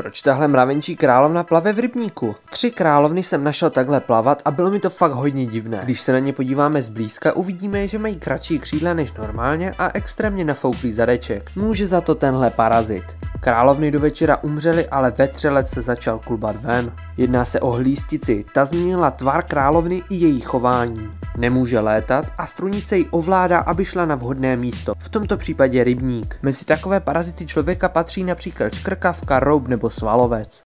Proč tahle mravenčí královna plave v rybníku? Tři královny jsem našel takhle plavat a bylo mi to fakt hodně divné. Když se na ně podíváme zblízka, uvidíme, že mají kratší křídla než normálně a extrémně nafouklý zadeček. Může za to tenhle parazit. Královny do večera umřely, ale vetřelec se začal klubat ven. Jedná se o hlístici, ta změnila tvar královny i její chování. Nemůže létat a strunice ji ovládá, aby šla na vhodné místo, v tomto případě rybník. Mezi takové parazity člověka patří například škrkavka, roub nebo svalovec.